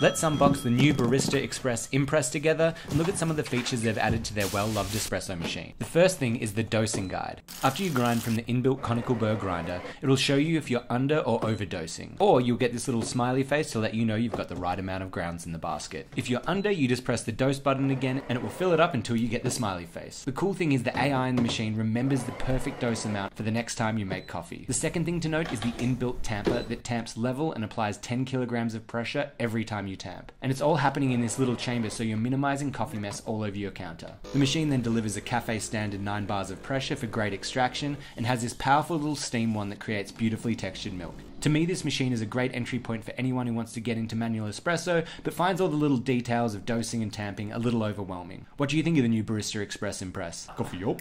Let's unbox the new Barista Express Impress together and look at some of the features they've added to their well-loved espresso machine. The first thing is the dosing guide. After you grind from the inbuilt conical burr grinder, it'll show you if you're under or overdosing. Or you'll get this little smiley face to let you know you've got the right amount of grounds in the basket. If you're under, you just press the dose button again and it will fill it up until you get the smiley face. The cool thing is the AI in the machine remembers the perfect dose amount for the next time you make coffee. The second thing to note is the inbuilt tamper that tamps level and applies 10 kilograms of pressure every time you tamp. And it's all happening in this little chamber so you're minimizing coffee mess all over your counter. The machine then delivers a cafe standard 9 bars of pressure for great extraction and has this powerful little steam wand that creates beautifully textured milk. To me, this machine is a great entry point for anyone who wants to get into manual espresso, but finds all the little details of dosing and tamping a little overwhelming. What do you think of the new Barista Express Impress? Coffee up.